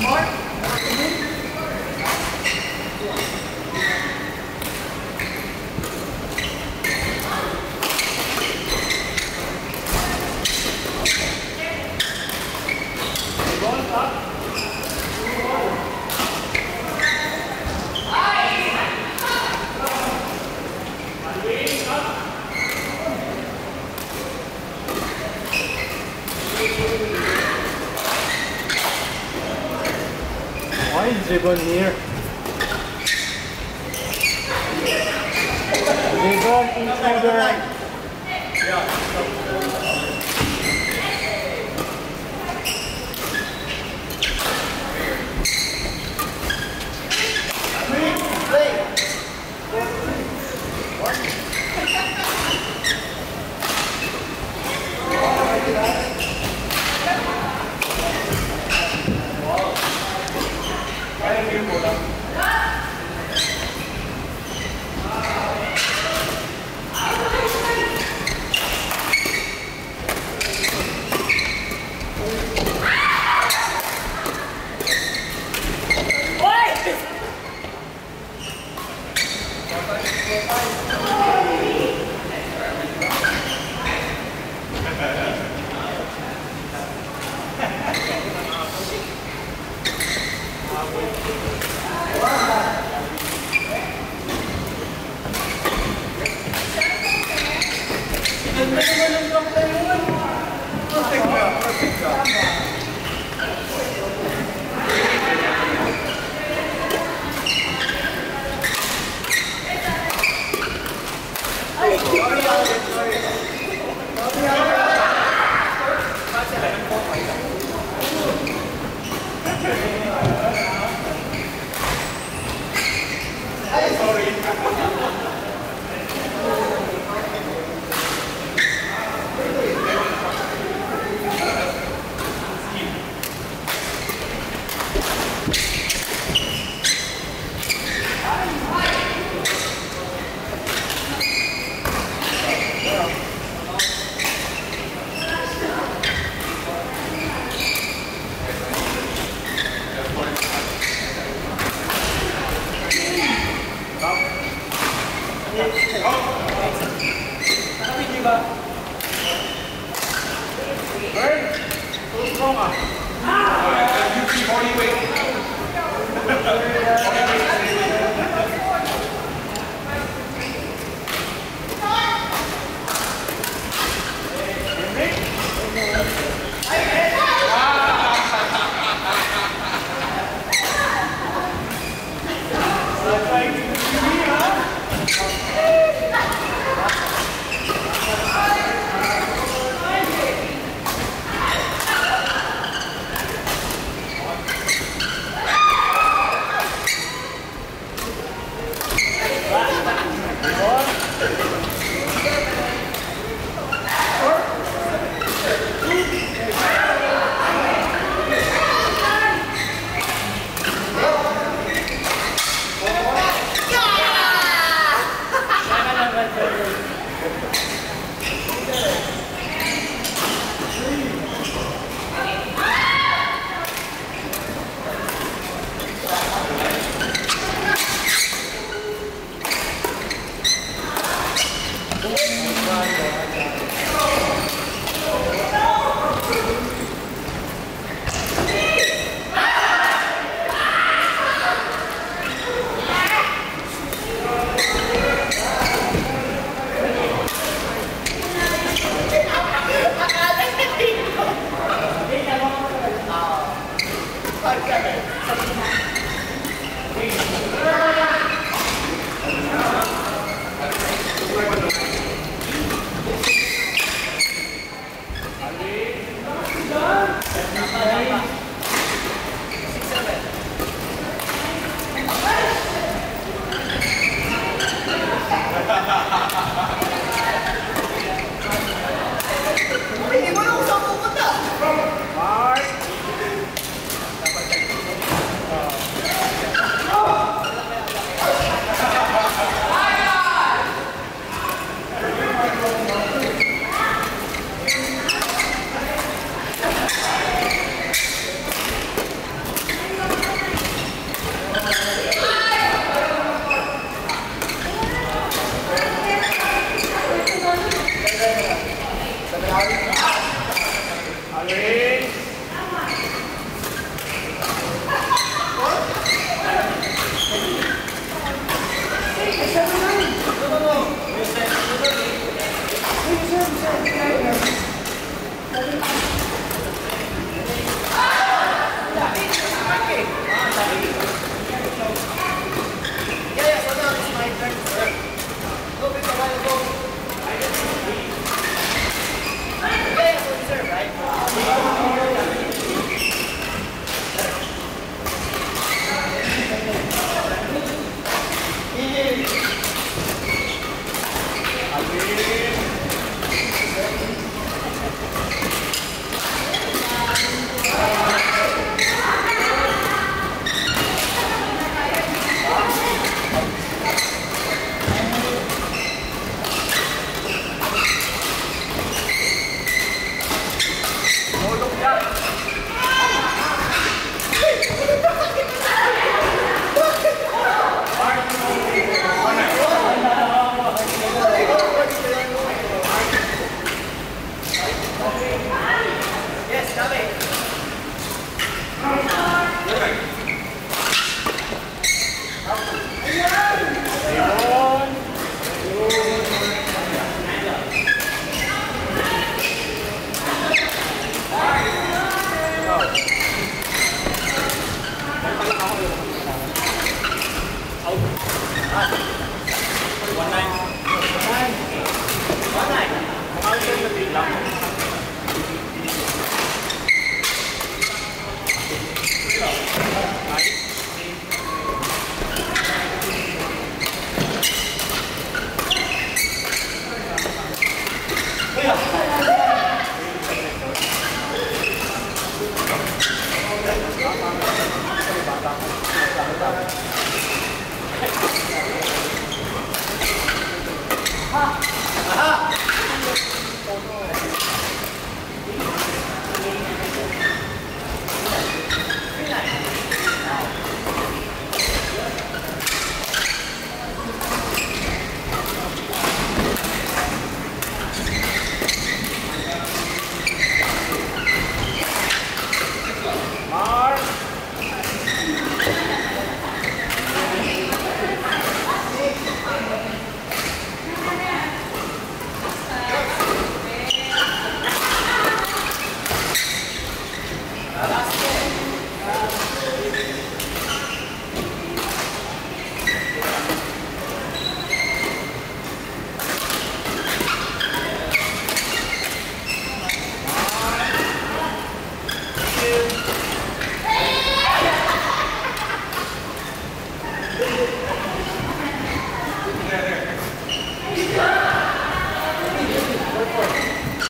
Mark here? Zibon intruder.